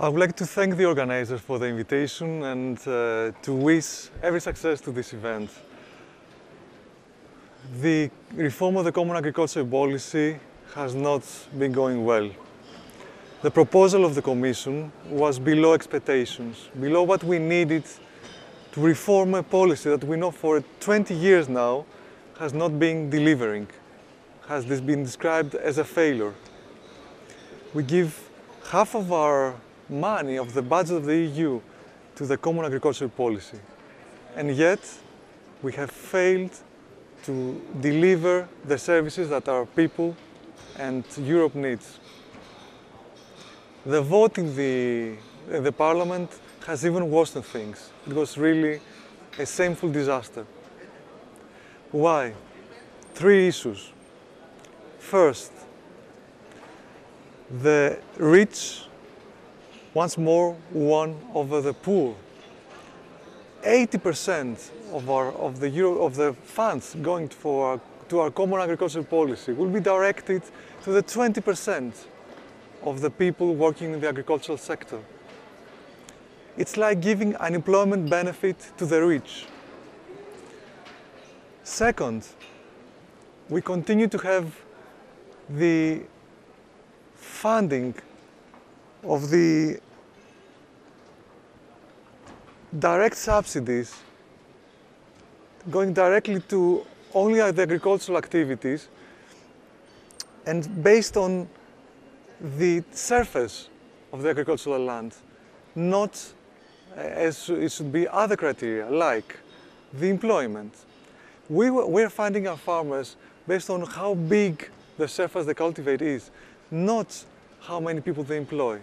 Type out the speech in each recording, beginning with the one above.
I would like to thank the organizers for the invitation and uh, to wish every success to this event. The reform of the Common Agricultural Policy has not been going well. The proposal of the Commission was below expectations, below what we needed to reform a policy that we know for 20 years now has not been delivering, has this been described as a failure. We give half of our money of the budget of the EU to the Common Agricultural Policy, and yet we have failed to deliver the services that our people and Europe needs. The vote in the, in the Parliament has even worsened things. It was really a shameful disaster. Why? Three issues. First, the rich once more won over the poor. 80% of, our, of, the Euro, of the funds going for to our common agricultural policy will be directed to the 20% of the people working in the agricultural sector. It's like giving unemployment benefit to the rich. Second, we continue to have the funding of the direct subsidies going directly to only the agricultural activities and based on the surface of the agricultural land, not eh, as it should be other criteria like the employment. We, we're finding our farmers based on how big the surface they cultivate is, not how many people they employ.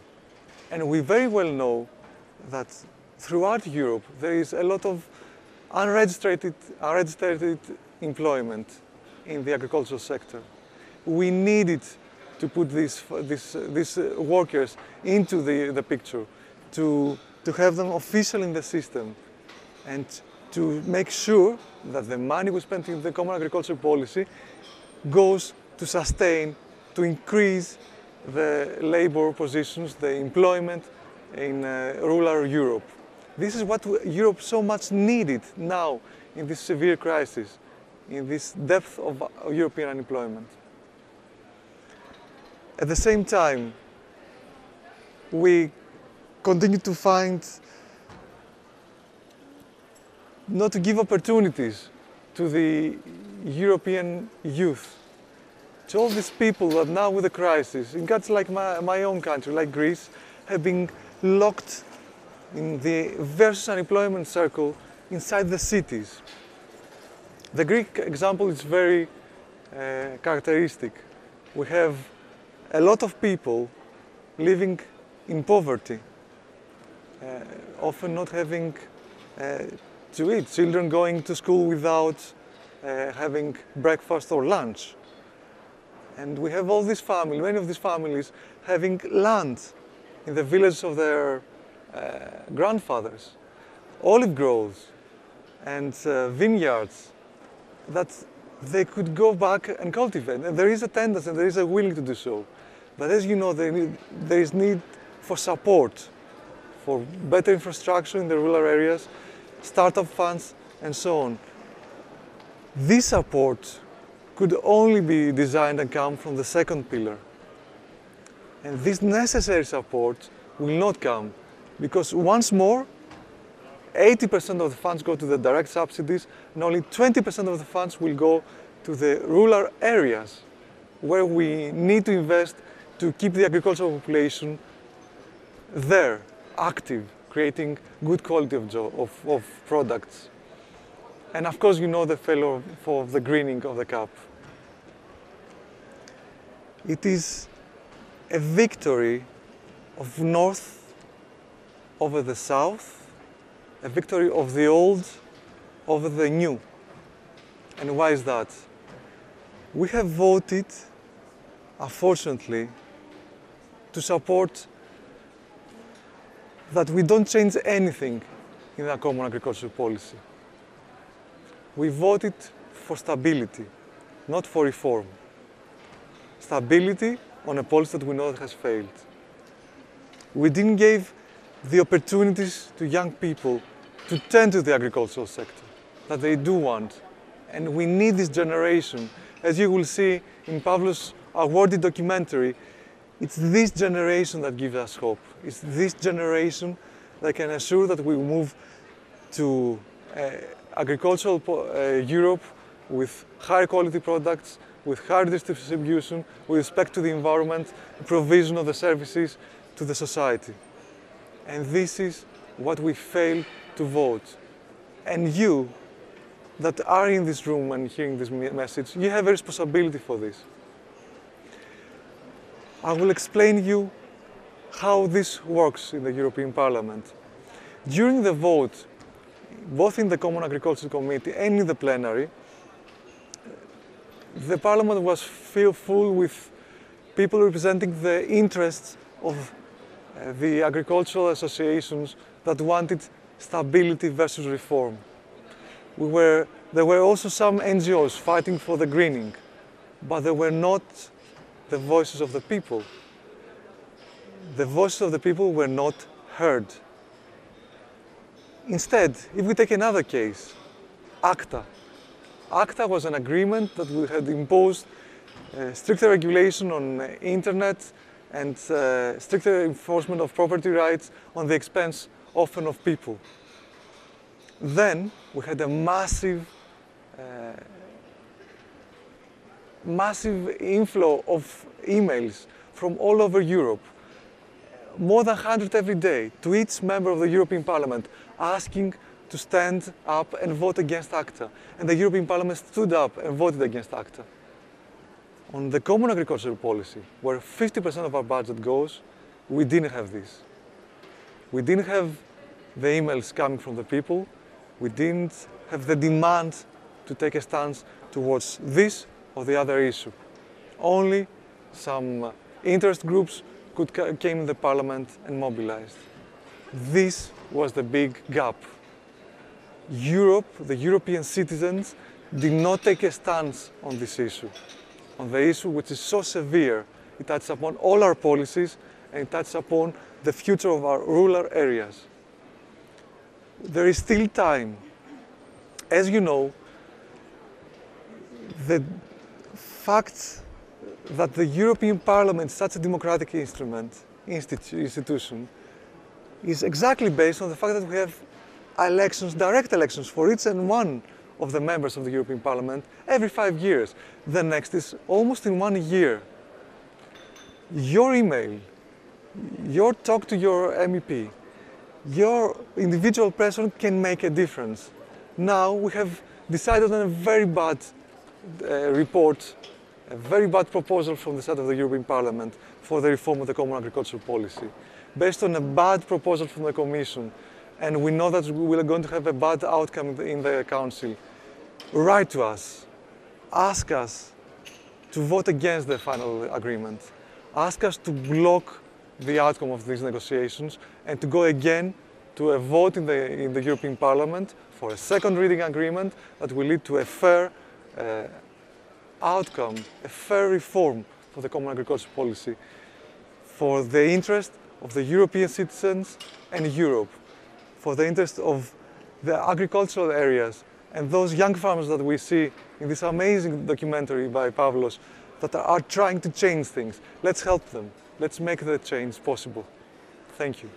And we very well know that throughout Europe there is a lot of unregistered, unregistered employment in the agricultural sector. We needed to put these, these, these workers into the, the picture, to, to have them official in the system, and to make sure that the money we spend in the common agricultural policy goes to sustain, to increase the labor positions, the employment in uh, rural Europe. This is what Europe so much needed now in this severe crisis, in this depth of European unemployment. At the same time, we continue to find not to give opportunities to the European youth to all these people that now with the crisis, in countries like my, my own country, like Greece, have been locked in the versus unemployment circle inside the cities. The Greek example is very uh, characteristic. We have a lot of people living in poverty, uh, often not having uh, to eat, children going to school without uh, having breakfast or lunch. And we have all these families, many of these families having land in the villages of their uh, grandfathers, olive groves and uh, vineyards that they could go back and cultivate. And there is a tendency and there is a willing to do so. But as you know, need, there is need for support, for better infrastructure in the rural areas, startup funds, and so on. This support could only be designed and come from the second pillar. And this necessary support will not come because once more, 80% of the funds go to the direct subsidies and only 20% of the funds will go to the rural areas where we need to invest to keep the agricultural population there, active, creating good quality of, of, of products. And of course, you know the failure for the greening of the CAP. It is a victory of North over the South, a victory of the old over the new. And why is that? We have voted, unfortunately, to support that we don't change anything in the common agricultural policy. We voted for stability, not for reform stability on a policy that we know has failed. We didn't give the opportunities to young people to turn to the agricultural sector that they do want. And we need this generation. As you will see in Pavlos' awarded documentary, it's this generation that gives us hope. It's this generation that can assure that we move to uh, agricultural uh, Europe with higher quality products, with higher distribution, with respect to the environment, provision of the services to the society. And this is what we fail to vote. And you, that are in this room and hearing this message, you have a responsibility for this. I will explain you how this works in the European Parliament. During the vote, both in the Common Agriculture Committee and in the plenary, the Parliament was filled full with people representing the interests of uh, the agricultural associations that wanted stability versus reform. We were, there were also some NGOs fighting for the greening, but they were not the voices of the people. The voices of the people were not heard. Instead, if we take another case, ACTA. ACTA was an agreement that we had imposed uh, stricter regulation on uh, internet and uh, stricter enforcement of property rights on the expense often of people. Then we had a massive, uh, massive inflow of emails from all over Europe, more than 100 every day, to each member of the European Parliament asking to stand up and vote against ACTA. And the European Parliament stood up and voted against ACTA. On the common agricultural policy, where 50% of our budget goes, we didn't have this. We didn't have the emails coming from the people. We didn't have the demand to take a stance towards this or the other issue. Only some interest groups could came in the parliament and mobilized. This was the big gap. Europe, the European citizens, did not take a stance on this issue, on the issue which is so severe. It touches upon all our policies and it touches upon the future of our rural areas. There is still time. As you know, the fact that the European Parliament such a democratic instrument, institution, is exactly based on the fact that we have elections, direct elections for each and one of the members of the European Parliament every five years. The next is almost in one year. Your email, your talk to your MEP, your individual person can make a difference. Now we have decided on a very bad uh, report, a very bad proposal from the side of the European Parliament for the reform of the Common Agricultural Policy based on a bad proposal from the Commission, and we know that we are going to have a bad outcome in the Council, write to us, ask us to vote against the final agreement, ask us to block the outcome of these negotiations and to go again to a vote in the, in the European Parliament for a second reading agreement that will lead to a fair uh, outcome, a fair reform for the common agricultural policy for the interest of the European citizens and Europe, for the interest of the agricultural areas and those young farmers that we see in this amazing documentary by Pavlos that are trying to change things. Let's help them. Let's make the change possible. Thank you.